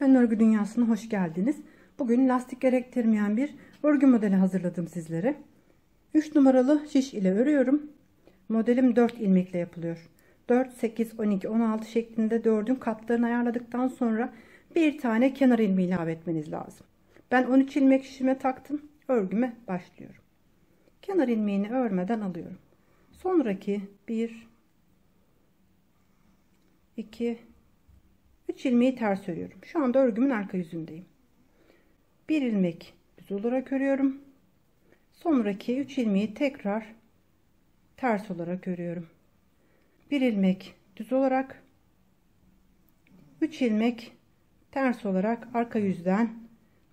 Ön örgü dünyasına hoş geldiniz. Bugün lastik gerektirmeyen bir örgü modeli hazırladım sizlere. 3 numaralı şiş ile örüyorum. Modelim 4 ilmekle yapılıyor. 4, 8, 12, 16 şeklinde 4'ün katlarını ayarladıktan sonra bir tane kenar ilmeği ilave etmeniz lazım. Ben 13 ilmek şişime taktım. Örgüme başlıyorum. Kenar ilmeğini örmeden alıyorum. Sonraki 1 2 3 ilmeği ters örüyorum. Şu anda örgümün arka yüzündeyim. Bir ilmek düz olarak örüyorum. Sonraki 3 ilmeği tekrar ters olarak örüyorum. Bir ilmek düz olarak 3 ilmek ters olarak arka yüzden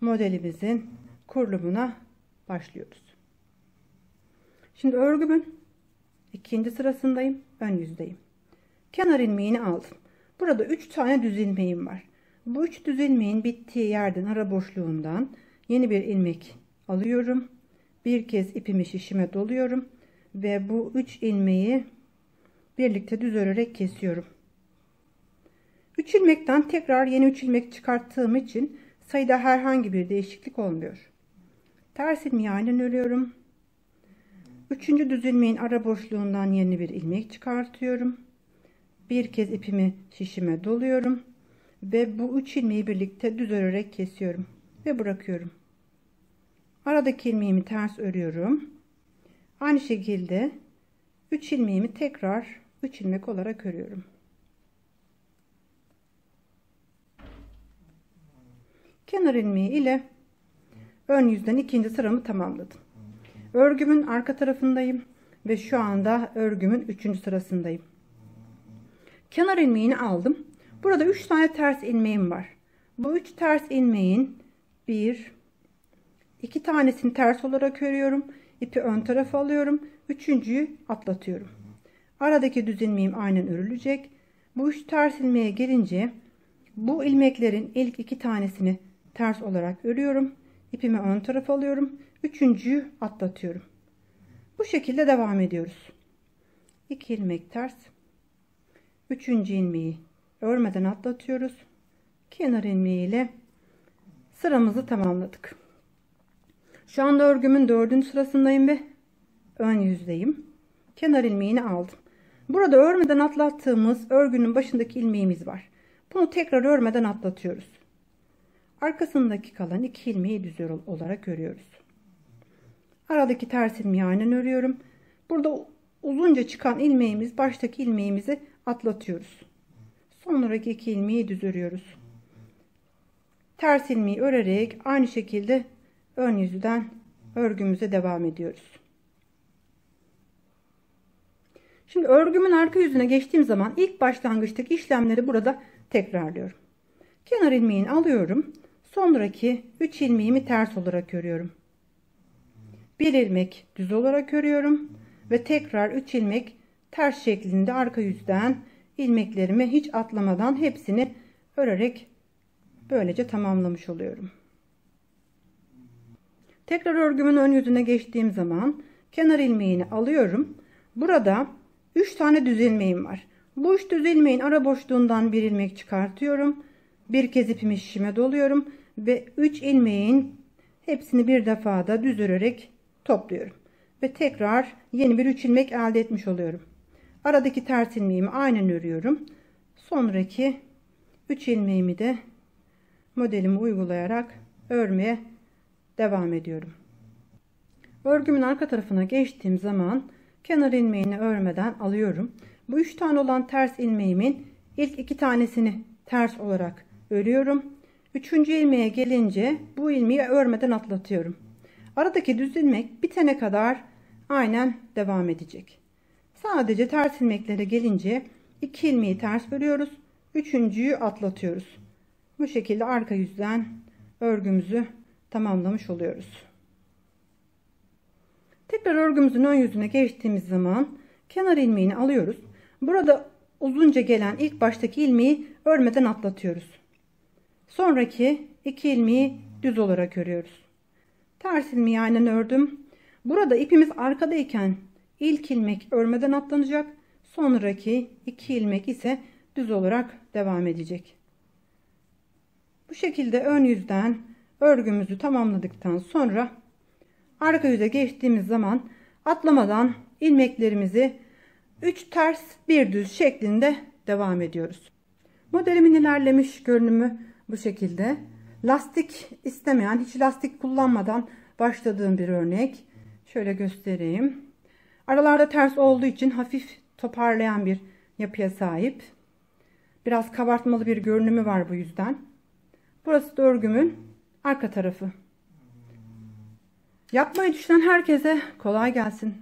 modelimizin kurulumuna başlıyoruz. Şimdi örgümün ikinci sırasındayım. Ön yüzdeyim. Kenar ilmeğini aldım. Burada 3 tane düz ilmeğim var. Bu 3 düz ilmeğin bittiği yerden ara boşluğundan yeni bir ilmek alıyorum. Bir kez ipimi şişime doluyorum ve bu 3 ilmeği birlikte düz örerek kesiyorum. 3 ilmekten tekrar yeni 3 ilmek çıkarttığım için sayıda herhangi bir değişiklik olmuyor. Ters ilmeği aynen örüyorum. Üçüncü düz ilmeğin ara boşluğundan yeni bir ilmek çıkartıyorum bir kez ipimi şişime doluyorum ve bu üç ilmeği birlikte düz örerek kesiyorum ve bırakıyorum. Aradaki ilmeğimi ters örüyorum. Aynı şekilde 3 ilmeğimi tekrar 3 ilmek olarak örüyorum. Kenar ilmeği ile ön yüzden ikinci sıramı tamamladım. Örgümün arka tarafındayım ve şu anda örgümün üçüncü sırasındayım. Kenar ilmeğini aldım. Burada 3 tane ters ilmeğim var. Bu 3 ters ilmeğin 1 2 tanesini ters olarak örüyorum. İpi ön tarafa alıyorum. Üçüncüyü atlatıyorum. Aradaki düz ilmeğim aynen örülecek. Bu 3 ters ilmeğe gelince bu ilmeklerin ilk iki tanesini ters olarak örüyorum. İpimi ön tarafa alıyorum. Üçüncüyü atlatıyorum. Bu şekilde devam ediyoruz. 2 ilmek ters Üçüncü ilmeği örmeden atlatıyoruz. Kenar ilmeği ile sıramızı tamamladık. Şu anda örgümün dördüncü sırasındayım ve ön yüzdeyim. Kenar ilmeğini aldım. Burada örmeden atlattığımız örgünün başındaki ilmeğimiz var. Bunu tekrar örmeden atlatıyoruz. Arkasındaki kalan iki ilmeği düz olarak örüyoruz. Aradaki ters ilmeği aynen örüyorum. Burada uzunca çıkan ilmeğimiz baştaki ilmeğimizi atlatıyoruz. Sonraki iki ilmeği düz örüyoruz. Ters ilmeği örerek aynı şekilde ön yüzden örgümüze devam ediyoruz. Şimdi örgümün arka yüzüne geçtiğim zaman ilk başlangıçtaki işlemleri burada tekrarlıyorum. Kenar ilmeğini alıyorum. Sonraki 3 ilmeğimi ters olarak örüyorum. Bir ilmek düz olarak örüyorum ve tekrar 3 ilmek ters şeklinde arka yüzden ilmeklerimi hiç atlamadan hepsini örerek böylece tamamlamış oluyorum. Tekrar örgümün ön yüzüne geçtiğim zaman kenar ilmeğini alıyorum. Burada 3 tane düz ilmeğim var. Bu 3 düz ilmeğin ara boşluğundan bir ilmek çıkartıyorum. Bir kez ipimi şişime doluyorum ve 3 ilmeğin hepsini bir defada düz örerek topluyorum. Ve tekrar yeni bir 3 ilmek elde etmiş oluyorum. Aradaki ters ilmeğimi aynen örüyorum. Sonraki 3 ilmeğimi de modelimi uygulayarak örmeye devam ediyorum. Örgümün arka tarafına geçtiğim zaman kenar ilmeğini örmeden alıyorum. Bu 3 tane olan ters ilmeğimin ilk iki tanesini ters olarak örüyorum. Üçüncü ilmeğe gelince bu ilmeği örmeden atlatıyorum. Aradaki düz ilmek bitene kadar aynen devam edecek. Sadece ters ilmeklere gelince iki ilmeği ters örüyoruz. Üçüncüyü atlatıyoruz. Bu şekilde arka yüzden örgümüzü tamamlamış oluyoruz. Tekrar örgümüzün ön yüzüne geçtiğimiz zaman kenar ilmeğini alıyoruz. Burada uzunca gelen ilk baştaki ilmeği örmeden atlatıyoruz. Sonraki iki ilmeği düz olarak örüyoruz. Ters ilmeği aynen ördüm. Burada ipimiz arkadayken İlk ilmek örmeden atlanacak. Sonraki iki ilmek ise düz olarak devam edecek. Bu şekilde ön yüzden örgümüzü tamamladıktan sonra arka yüze geçtiğimiz zaman atlamadan ilmeklerimizi 3 ters bir düz şeklinde devam ediyoruz. Modelimin ilerlemiş görünümü bu şekilde. Lastik istemeyen, hiç lastik kullanmadan başladığım bir örnek. Şöyle göstereyim. Aralarda ters olduğu için hafif toparlayan bir yapıya sahip. Biraz kabartmalı bir görünümü var bu yüzden. Burası da örgümün arka tarafı. Yapmayı düşünen herkese kolay gelsin.